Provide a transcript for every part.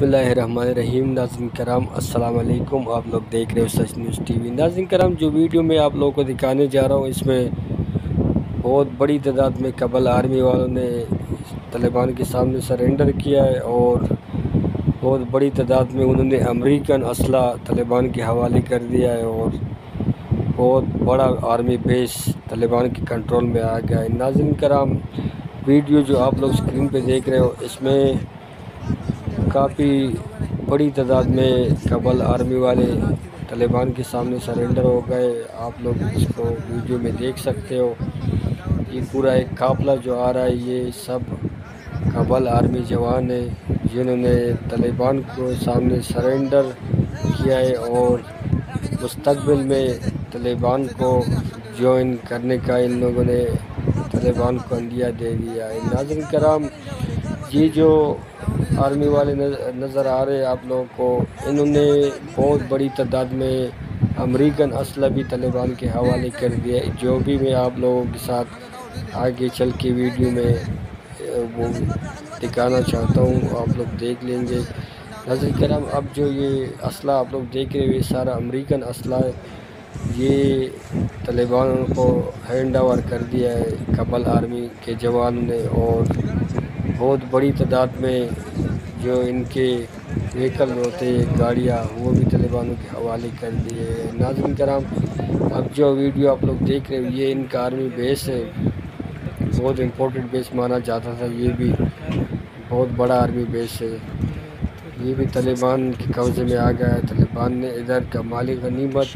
बिसमीम नाजिन कराम अस्सलाम वालेकुम आप लोग देख रहे हो सच न्यूज़ टी वी नाजिन कराम, जो वीडियो मैं आप लोगों को दिखाने जा रहा हूँ, इसमें बहुत बड़ी तादाद में कबल आर्मी वालों ने तालिबान के सामने सरेंडर किया है और बहुत बड़ी तादाद में उन्होंने अमेरिकन असला तालिबान के हवाले कर दिया है और बहुत बड़ा आर्मी बेस तालिबान के कंट्रोल में आ गया है। नाजिन कराम, वीडियो जो आप लोग स्क्रीन पे देख रहे हो, इसमें काफ़ी बड़ी तादाद में कबल आर्मी वाले तालिबान के सामने सरेंडर हो गए। आप लोग इसको वीडियो में देख सकते हो। ये पूरा एक काफिला जो आ रहा है, ये सब कबल आर्मी जवान है, जिन्होंने तालिबान को सामने सरेंडर किया है और मुस्तबिल में तालिबान को ज्वाइन करने का इन लोगों ने तालिबान को अंदिया दे दिया है। नाजन कराम, ये जो आर्मी वाले नज़र आ रहे हैं आप लोगों को। इन्होंने बहुत बड़ी तादाद में अमेरिकन असला भी तालिबान के हवाले कर दिया जो भी मैं आप लोगों के साथ आगे चल के वीडियो में, वो दिखाना चाहता हूँ, आप लोग देख लेंगे। नज़र करम, अब जो ये असला आप लोग देख रहे हुए सारा अमेरिकन असला ये तालिबान को हैंड ओवर कर दिया है, कबल आर्मी के जवानों ने। और बहुत बड़ी तादाद में जो इनके व्हीकल होते, गाड़ियाँ, वो भी तालिबानों के हवाले कर दिए। नाजिन कराम, अब जो वीडियो आप लोग देख रहे हो, ये इनका आर्मी बेस है। बहुत इम्पोर्टेंट बेस माना जाता था। ये भी बहुत बड़ा आर्मी बेस है। ये भी तालिबान के कब्ज़े में आ गया है। तालिबान ने इधर का माली गनीमत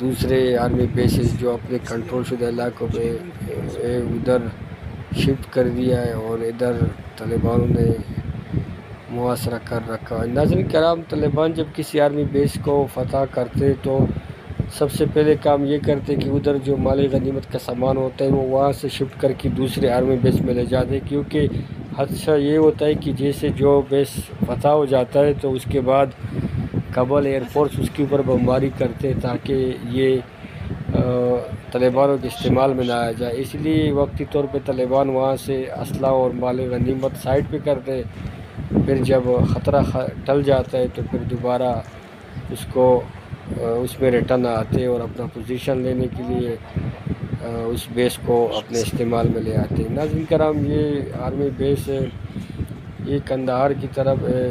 दूसरे आर्मी बेसिस जो अपने कंट्रोल शुदा इलाकों पे उधर शिफ्ट कर दिया है और इधर तालिबान ने मुआसरा कर रखा है। नाजन कराम, तालिबान जब किसी आर्मी बेस को फतह करते तो सबसे पहले काम ये करते कि उधर जो माली गनीमत का सामान होता है, वो वहाँ से शिफ्ट करके दूसरे आर्मी बेस में ले जाते क्योंकि हादसा ये होता है कि जैसे जो बेस फतह हो जाता है तो उसके बाद कबल एयरफोर्स उसके ऊपर बमबारी करते ताकि ये तलेबानों के इस्तेमाल में ना आ जाए। इसलिए वक्ती तौर पे तलेबान वहाँ से असला और माल गनीमत साइड पे करते फिर जब ख़तरा टल जाता है तो फिर दोबारा उसको उसमें रिटर्न आते और अपना पोजीशन लेने के लिए उस बेस को अपने इस्तेमाल में ले आते हैं। नाजिन कराम, ये आर्मी बेस है, ये कंधार की तरफ़ है,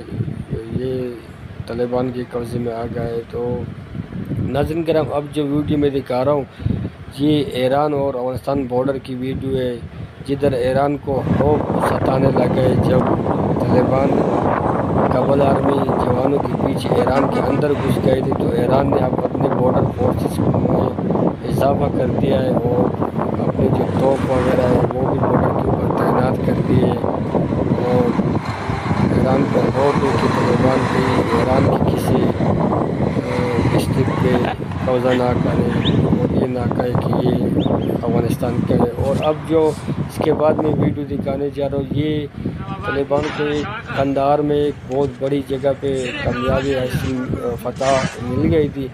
ये तालिबान के कब्ज़े में आ गए तो नाजिन कराम, अब जो वीडियो में दिखा रहा हूँ ये ईरान और अफ़गानिस्तान बॉर्डर की वीडियो है, जिधर ईरान को खूब सताने लगे जब तालिबान कबल आर्मी जवानों के पीछे ईरान के अंदर घुस गए थे। तो ईरान ने अब अपने बॉर्डर फोर्सेस में इजाफा कर दिया है और अपने जो तोप वगैरह है, वो भी बॉर्डर के ऊपर तैनात कर दिए और ईरान पर बहुत कि तालिबान की ईरान की किसी डिस्ट्रिक्ट पे कब्ज़ा ना करें और ये ना कहे कि ये अफ़गानिस्तान का है। और अब जो इसके बाद में वीडियो दिखाने जा रहा हूँ, ये तालिबान के कंधार में एक बहुत बड़ी जगह पे कामयाबी ऐसी फतह मिल गई थी।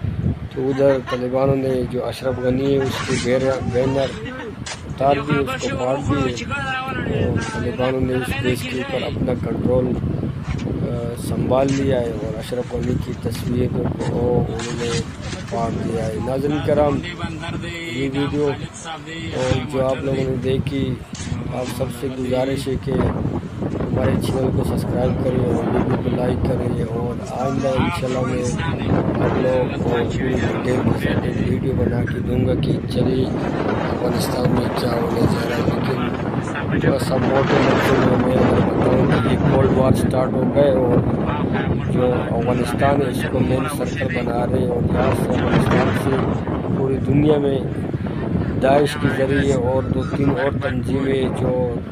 तो उधर तालिबानों ने जो अशरफ गनी है, उसके बैनर उतार दिए उसको फाड़ दिए। तालिबानों ने उस देश के ऊपर अपना कंट्रोल संभाल लिया है और अशरफ अली की तस्वीर को उन्होंने फाड़ दिया है। नाजन कराम, ये वीडियो और जो आप लोगों ने देखी, आप सबसे गुजारिश है कि हमारे चैनल को सब्सक्राइब करें और वीडियो को लाइक करें और आइंदा इंशाल्लाह मैं आप लोग वीडियो बना के दूँगा कि चलिए अफ़गानिस्तान में क्या होने जा रहा है। लेकिन थोड़ा सा मोटे लफ्ज़ों में मैं अगर बताऊँ कि ये कोल्ड वार स्टार्ट हो गए और जो अफ़गानिस्तान है, इसको मेन सर्कल बना रहे हैं और यहाँ से अफ़गानिस्तान से पूरी दुनिया में दाइश के ज़रिए और दो तीन और तंजीमें जो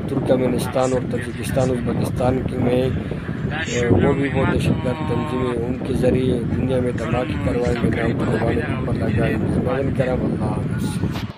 तुर्कमेनिस्तान और तजिकिस्तान, उज़्बेकिस्तान की में वो भी वो दहशतगर्द तंजीमें उनके ज़रिए दुनिया में धमाके लगाएँगे करम अल्लाह